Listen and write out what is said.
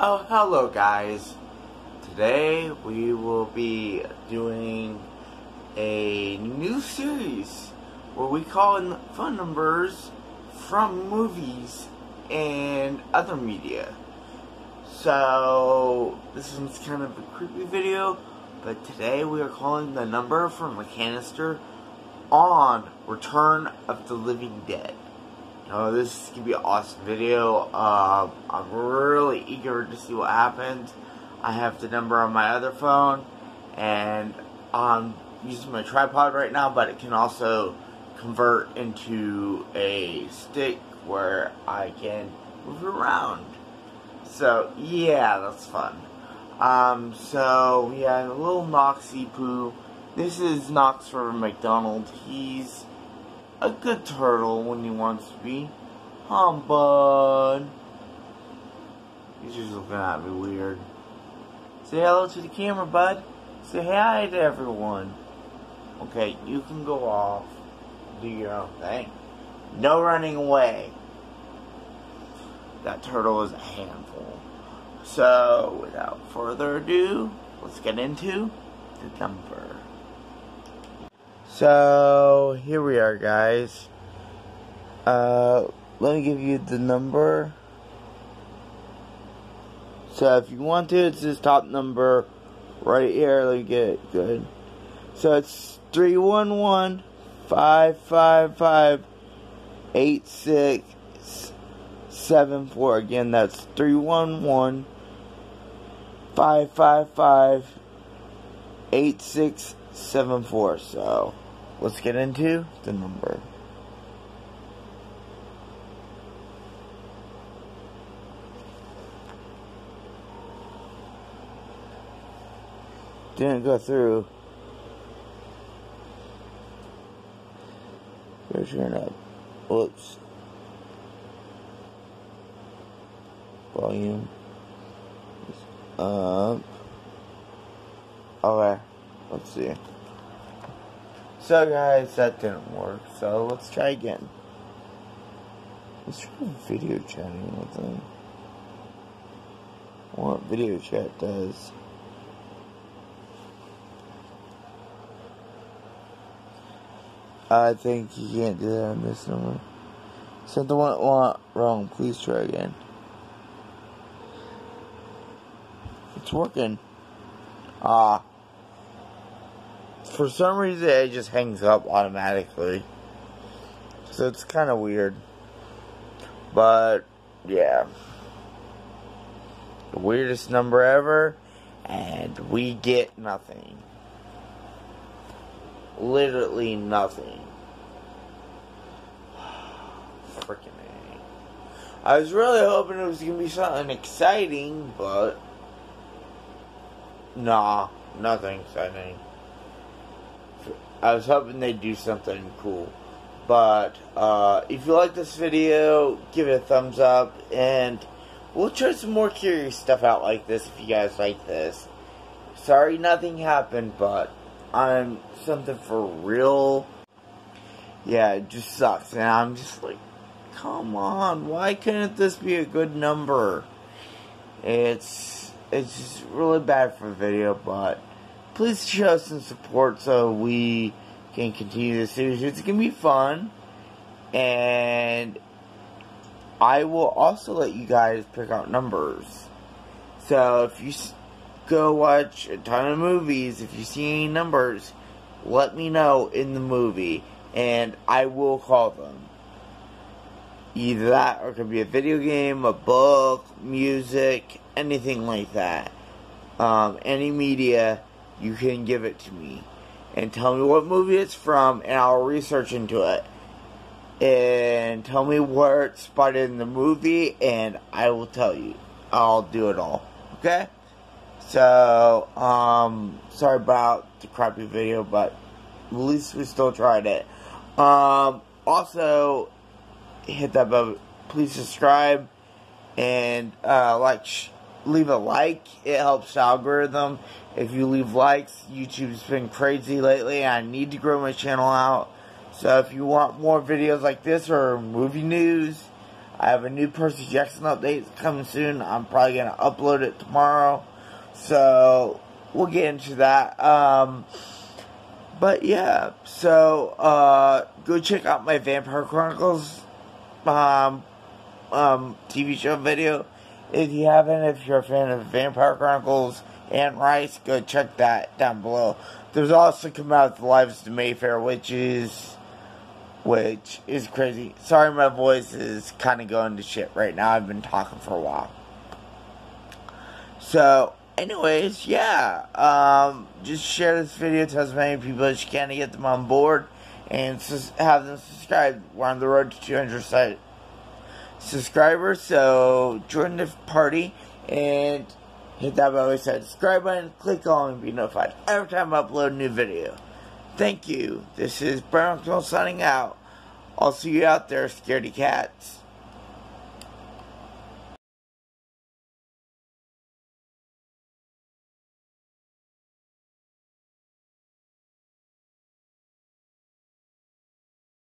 Oh, hello guys. Today we will be doing a new series where we call in phone numbers from movies and other media. So, this is kind of a creepy video, but today we are calling the number from the canister on Return of the Living Dead. Oh, this is gonna be an awesome video. Uh, I'm really eager to see what happens. I have the number on my other phone, and I'm using my tripod right now, but it can also convert into a stick where I can move around. So, yeah, that's fun. Um, so, we have a little Noxie Poo. This is Knox from McDonald. He's a good turtle when he wants to be. Huh, bud? He's just looking at me weird. Say hello to the camera, bud. Say hi to everyone. Okay, you can go off. Do your own thing. No running away. That turtle is a handful. So, without further ado, let's get into the number. So here we are, guys. Uh, let me give you the number. So if you want to, it's this top number right here. Let me get it good. So it's 311 555 8674. Again, that's 311 555 8674. So let's get into the number. Didn't go through. Go your up. Whoops. Volume. Up. Okay. Let's see. So guys, that didn't work. So let's try again. Let's try video chatting with them. What video chat does. I think you can't do that on this number. Something went wrong. Please try again. It's working. Ah for some reason it just hangs up automatically. So it's kind of weird. But yeah. The weirdest number ever and we get nothing. Literally nothing. Freaking. I was really hoping it was going to be something exciting, but nah, nothing exciting. I was hoping they'd do something cool. But uh, if you like this video, give it a thumbs up, and we'll try some more curious stuff out like this if you guys like this. Sorry nothing happened, but I'm something for real. Yeah, it just sucks, and I'm just like, come on, why couldn't this be a good number? It's it's just really bad for the video, but please show some support so we can continue this series. It's going to be fun. And I will also let you guys pick out numbers. So if you go watch a ton of movies, if you see any numbers, let me know in the movie. And I will call them. Either that or it could be a video game, a book, music, anything like that. Um, any media you can give it to me and tell me what movie it's from and I'll research into it and tell me where it's spotted in the movie and I will tell you. I'll do it all. Okay? So, um, sorry about the crappy video, but at least we still tried it. Um, also, hit that button. Please subscribe and, uh, like, leave a like. It helps algorithm. If you leave likes, YouTube's been crazy lately. I need to grow my channel out. So if you want more videos like this or movie news, I have a new Percy Jackson update coming soon. I'm probably going to upload it tomorrow. So, we'll get into that. Um, but yeah, so uh, go check out my Vampire Chronicles um, um, TV show video. If you haven't, if you're a fan of Vampire Chronicles Anne Rice, go check that down below. There's also come out the Lives of Mayfair, which is which is crazy. Sorry, my voice is kind of going to shit right now. I've been talking for a while. So, anyways, yeah, um, just share this video to as many people as you can to get them on board and have them subscribe. We're on the road to 200 subscribers, so join the party and hit that bell subscribe button, click on and be notified every time I upload a new video. Thank you. This is Brown signing out. I'll see you out there, scaredy cats.